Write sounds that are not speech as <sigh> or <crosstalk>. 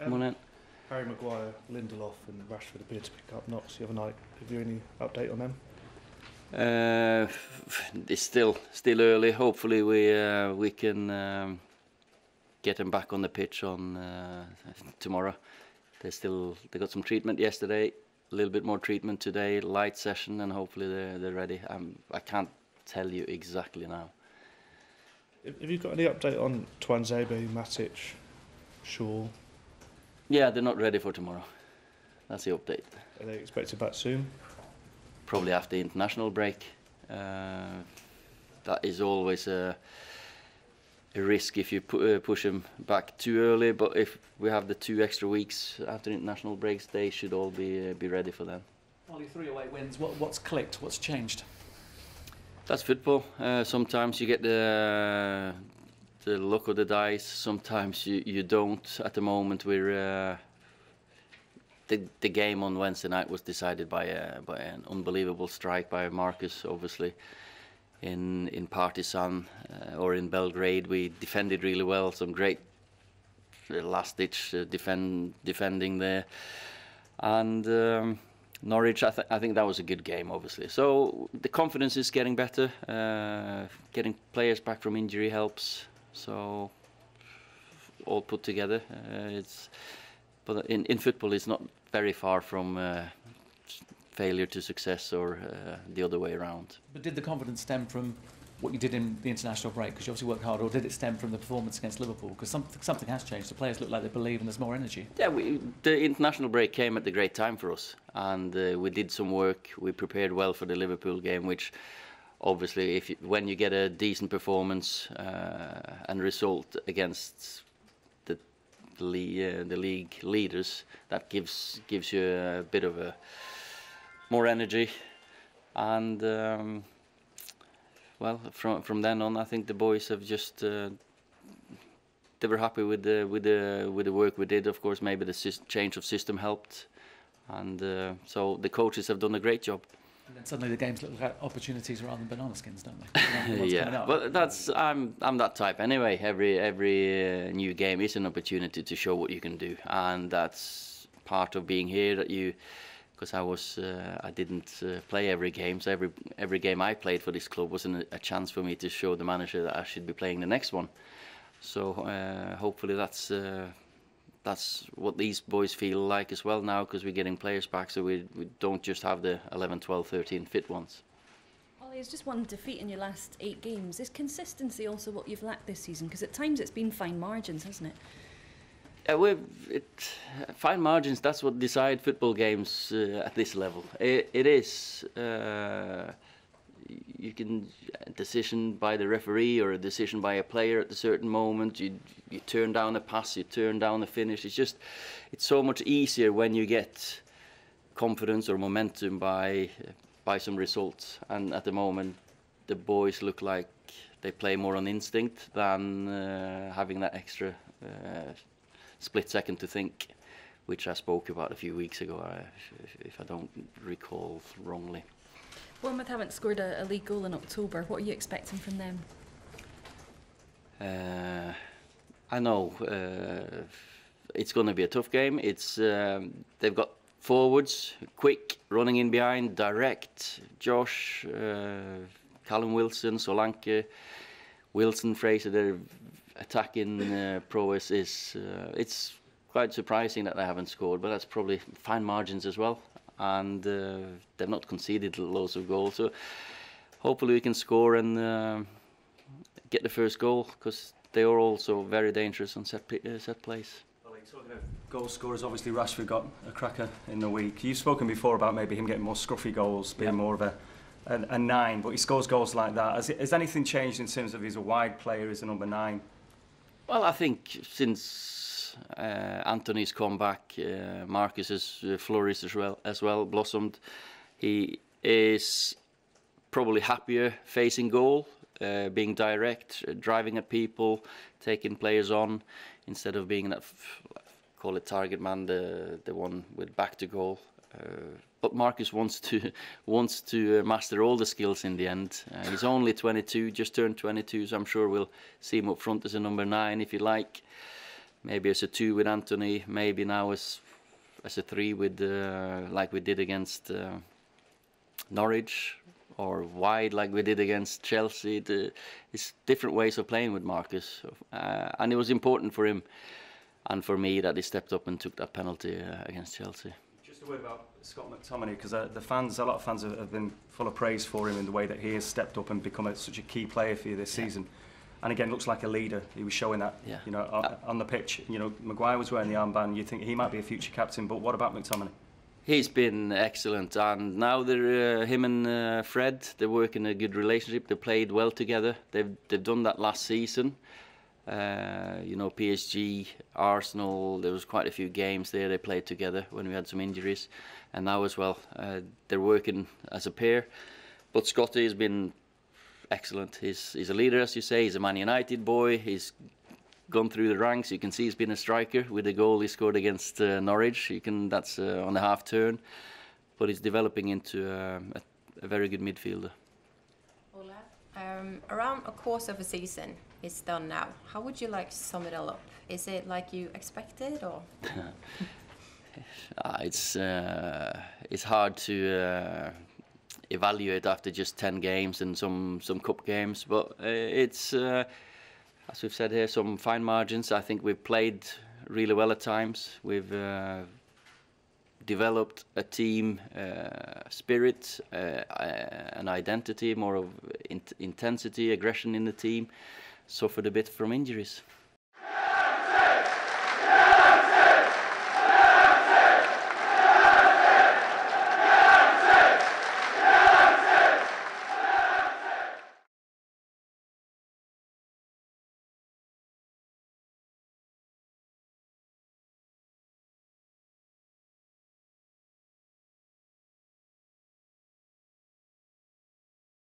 On in. Harry Maguire, Lindelof, and Rashford appear to pick up knocks the other night. Have you any update on them? Uh, it's still still early. Hopefully we uh, we can um, get them back on the pitch on uh, tomorrow. They still they got some treatment yesterday, a little bit more treatment today, light session, and hopefully they're they're ready. Um, I can't tell you exactly now. Have have you got any update on Tuanzebe, Matic, Shaw? Yeah, they're not ready for tomorrow. That's the update. Are they expected back soon? Probably after the international break. Uh, that is always a, a risk if you pu- uh, push them back too early. But if we have the two extra weeks after international breaks, they should all be uh, be ready for them. Ollie, three away wins. What, what's clicked? What's changed? That's football. Uh, sometimes you get the the luck of the dice. Sometimes you, you don't. At the moment, we're uh, the the game on Wednesday night was decided by a, by an unbelievable strike by Marcus. Obviously, in in Partizan uh, or in Belgrade, we defended really well. Some great uh, last ditch uh, defend defending there, and. Um, Norwich, I, th- I think that was a good game, obviously. So the confidence is getting better. Uh, getting players back from injury helps. So all put together, uh, it's. But in in football, it's not very far from uh, failure to success or uh, the other way around. But did the confidence stem from what you did in the international break? Because you obviously worked hard, or did it stem from the performance against Liverpool? Because something, something has changed. The players look like they believe and there's more energy. Yeah, we, the international break came at the great time for us, and uh, we did some work. We prepared well for the Liverpool game, which obviously, if you, when you get a decent performance uh, and result against the the, uh, the league leaders, that gives gives you a bit of a more energy, and. Um, well, from from then on, I think the boys have just uh, they were happy with the with the with the work we did. Of course, maybe the change of system helped, and uh, so the coaches have done a great job. And then suddenly the games look like opportunities rather than banana skins, don't they? You <laughs> know, what's coming yeah, but that's I'm I'm that type anyway. Every every uh, new game is an opportunity to show what you can do, and that's part of being here. That you, because I was uh, I didn't uh, play every game, so every every game I played for this club wasn't a, a chance for me to show the manager that I should be playing the next one. So uh, hopefully that's. That's what these boys feel like as well now because we're getting players back so we, we don't just have the 11 12 13 fit ones Ollie, it's just one defeat in your last eight games. Is consistency also what you've lacked this season? Because at times it's been fine margins, hasn't it? Yeah, Uh, we've, it, fine margins. That's what decide football games uh, at this level. It, it is. Uh, can a decision by the referee or a decision by a player at a certain moment. You you turn down a pass, you turn down a finish. It's just, it's so much easier when you get confidence or momentum by by some results. And at the moment, the boys look like they play more on instinct than uh, having that extra uh, split second to think, which I spoke about a few weeks ago, if, if I don't recall wrongly. Bournemouth haven't scored a, a league goal in October. What are you expecting from them? Uh, I know uh, it's going to be a tough game. It's um, they've got forwards, quick, running in behind, direct. Josh, uh, Callum Wilson, Solanke, Wilson, Fraser. Their attacking uh, prowess is uh, it's quite surprising that they haven't scored, but that's probably fine margins as well. And uh, they've not conceded loads of goals, so hopefully we can score and uh, get the first goal because they are also very dangerous on set uh, set plays. Well, talking of goal scorers, obviously Rashford got a cracker in the week. You've spoken before about maybe him getting more scruffy goals, being Yeah. more of a, a, a nine, but he scores goals like that. Has, has anything changed in terms of he's a wide player, he's a number nine? Well, I think since uh, Anthony's come back, uh, Marcus uh, flourished as well, as well, blossomed. He is probably happier facing goal, uh, being direct, uh, driving at people, taking players on, instead of being that call it target man, the the one with back to goal. Uh, but Marcus wants to <laughs> wants to uh, master all the skills in the end. He's only 22, just turned 22, so I'm sure we'll see him up front as a number nine if you like. Maybe as a two with Anthony, maybe now as as a three with uh, like we did against uh, Norwich, or wide like we did against Chelsea. The, it's different ways of playing with Marcus, uh, and it was important for him and for me that he stepped up and took that penalty uh, against Chelsea. Just a word about Scott McTominay, because uh, the fans, a lot of fans have, have been full of praise for him in the way that he has stepped up and become a, such a key player for you this Yeah. season. And again, looks like a leader. He was showing that, Yeah. you know, on, on the pitch. You know, Maguire was wearing the armband. You think he might be a future captain, but what about McTominay? He's been excellent, and now they're uh, him and uh, Fred. They work in a good relationship. They played well together. They've they've done that last season. Uh, you know, PSG, Arsenal. There was quite a few games there they played together when we had some injuries, and now as well. Uh, they're working as a pair. But Scotty has been excellent. He's he's a leader, as you say. He's a Man United boy. He's gone through the ranks. You can see he's been a striker with the goal he scored against uh, Norwich. You can that's uh, on the half turn, but he's developing into um, a, a very good midfielder. Ola, um, around a course of a season is done now. How would you like to sum it all up? Is it like you expected, or Uh, <laughs> it's uh, it's hard to uh, evaluate after just ten games and some some cup games, but uh, it's uh, as we've said here, some fine margins. I think we've played really well at times. We've uh, developed a team uh, spirit, uh, an identity, more of in- intensity, aggression in the team. Suffered a bit from injuries.